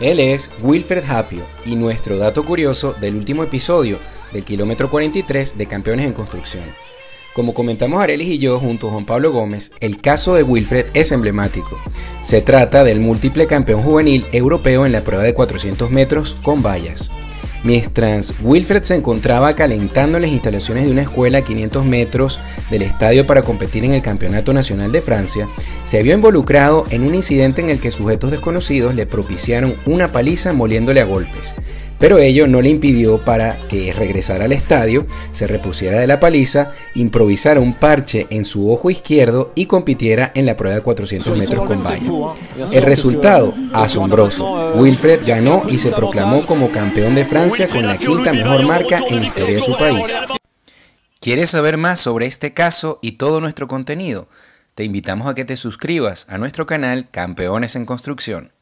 Él es Wilfred Hapio y nuestro dato curioso del último episodio del kilómetro 43 de Campeones en Construcción. Como comentamos Arelis y yo junto a Juan Pablo Gómez, el caso de Wilfred es emblemático. Se trata del múltiple campeón juvenil europeo en la prueba de 400 metros con vallas. Mientras Wilfred se encontraba calentando en las instalaciones de una escuela a 500 metros del estadio para competir en el Campeonato Nacional de Francia, se vio involucrado en un incidente en el que sujetos desconocidos le propiciaron una paliza moliéndole a golpes pero ello no le impidió para que regresara al estadio, se repusiera de la paliza, improvisara un parche en su ojo izquierdo y compitiera en la prueba de 400 metros con valla. El resultado, asombroso. Wilfred ganó y se proclamó como campeón de Francia con la quinta mejor marca en la historia de su país. ¿Quieres saber más sobre este caso y todo nuestro contenido? Te invitamos a que te suscribas a nuestro canal Campeones en Construcción.